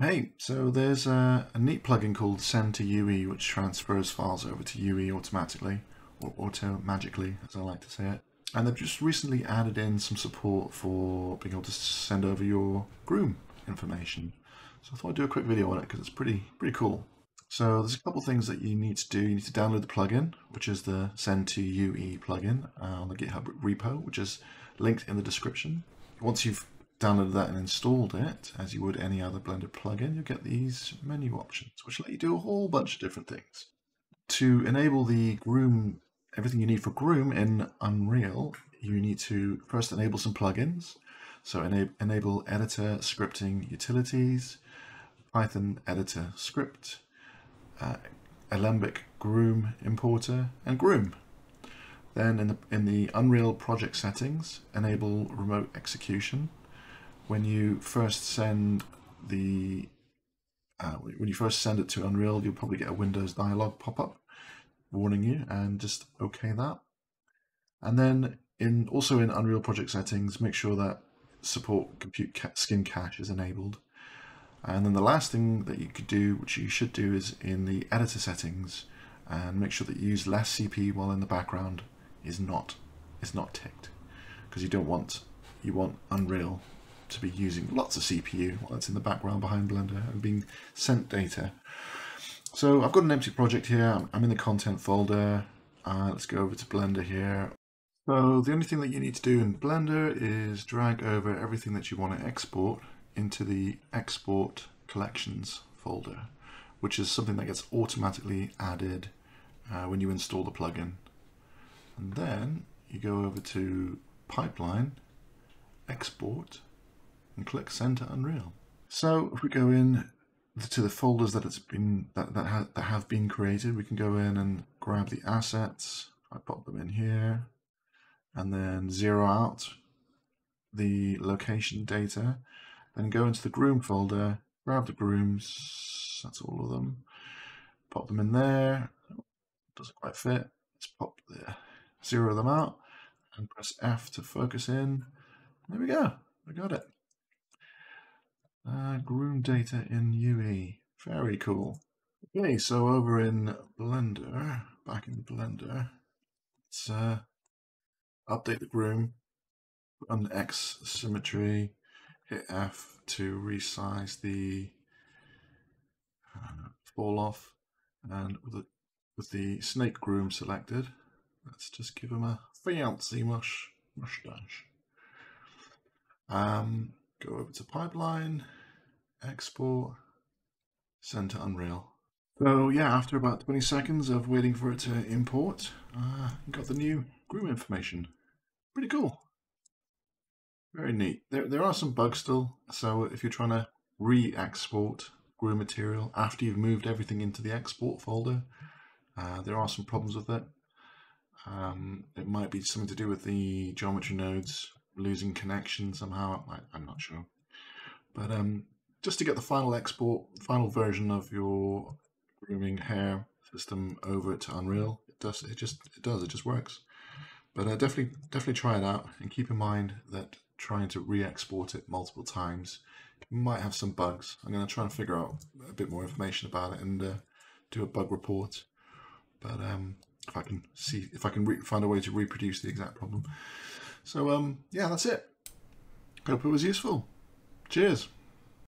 Hey, so there's a, a, neat plugin called Send to UE which transfers files over to UE automatically, or auto magically as I like to say it. And they've just recently added in some support for being able to send over your Groom information. So I thought I'd do a quick video on it because it's pretty pretty cool. So there's a couple things that you need to do. You need to download the plugin, which is the Send to UE plugin uh, on the GitHub repo, which is linked in the description. Once you've downloaded that and installed it, as you would any other Blender plugin, you'll get these menu options, which let you do a whole bunch of different things. To enable the Groom, everything you need for Groom in Unreal, you need to first enable some plugins. So enable, enable editor scripting utilities, Python editor script, uh, Alembic Groom importer, and Groom. Then in the, in the Unreal project settings, enable remote execution when you first send the uh, when you first send it to Unreal, you'll probably get a Windows dialog pop up warning you, and just OK that. And then in also in Unreal project settings, make sure that support compute skin cache is enabled. And then the last thing that you could do, which you should do, is in the editor settings, and make sure that you use less CP while in the background is not is not ticked, because you don't want you want Unreal to be using lots of CPU while it's in the background behind Blender and being sent data. So I've got an empty project here. I'm in the content folder. Uh, let's go over to Blender here. So the only thing that you need to do in Blender is drag over everything that you want to export into the export collections folder, which is something that gets automatically added uh, when you install the plugin. And then you go over to pipeline, export, and click Send to Unreal. So if we go in to the folders that it's been that that, ha that have been created, we can go in and grab the assets. I pop them in here, and then zero out the location data. Then go into the groom folder, grab the grooms. That's all of them. Pop them in there. Doesn't quite fit. Let's pop the zero them out and press F to focus in. There we go. I got it. Uh, groom data in UE. Very cool. Okay, so over in Blender, back in Blender, let's uh, update the groom, put on X symmetry, hit F to resize the uh, fall off, and with the, with the snake groom selected, let's just give him a fancy mush mustache. Um, go over to pipeline, export, send to Unreal. So yeah, after about 20 seconds of waiting for it to import, uh, got the new groom information. Pretty cool. Very neat. There, there are some bugs still, so if you're trying to re-export groom material after you've moved everything into the export folder, uh, there are some problems with it. Um, it might be something to do with the geometry nodes losing connection somehow. I, am not sure. But um, just to get the final export, final version of your grooming hair system over to Unreal, it does. It just it does. It just works. But uh, definitely definitely try it out and keep in mind that trying to re-export it multiple times might have some bugs. I'm going to try and figure out a bit more information about it and uh, do a bug report. But um, if I can see if I can find a way to reproduce the exact problem. So um, yeah, that's it. Hope it was useful. Cheers.